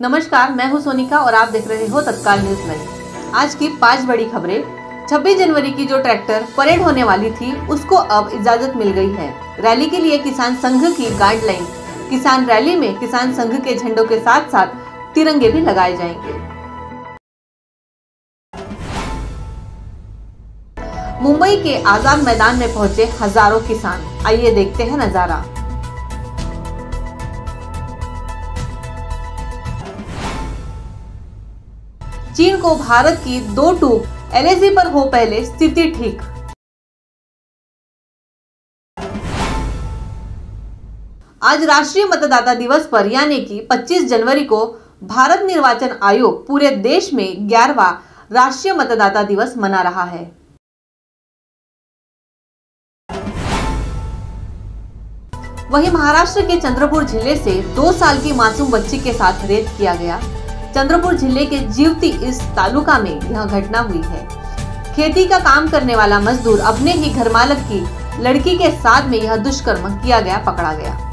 नमस्कार, मैं हूँ सोनिका और आप देख रहे हो तत्काल न्यूज़ में। आज की पाँच बड़ी खबरें। 26 जनवरी की जो ट्रैक्टर परेड होने वाली थी, उसको अब इजाज़त मिल गई है। रैली के लिए किसान संघ की गाइडलाइन। किसान रैली में किसान संघ के झंडों के साथ साथ तिरंगे भी लगाए जाएँगे। मुंबई के आज़ाद मैदान में पहुँचे हज़ारों किसान। आइए देखते हैं नज़ारा। चीन को भारत की दो टूक एलएसी पर हो पहले स्थिति ठीक। आज राष्ट्रीय मतदाता दिवस पर, यानी कि 25 जनवरी को, भारत निर्वाचन आयोग पूरे देश में 11वां राष्ट्रीय मतदाता दिवस मना रहा है। वहीं महाराष्ट्र के चंद्रपुर ज़िले से दो साल की मासूम बच्ची के साथ रेप किया गया। चंद्रपुर ज़िले के जीवती इस तालुका में यह घटना हुई है। खेती का काम करने वाला मजदूर अपने ही घर मालक की लड़की के साथ में यह दुष्कर्म किया गया, पकड़ा गया।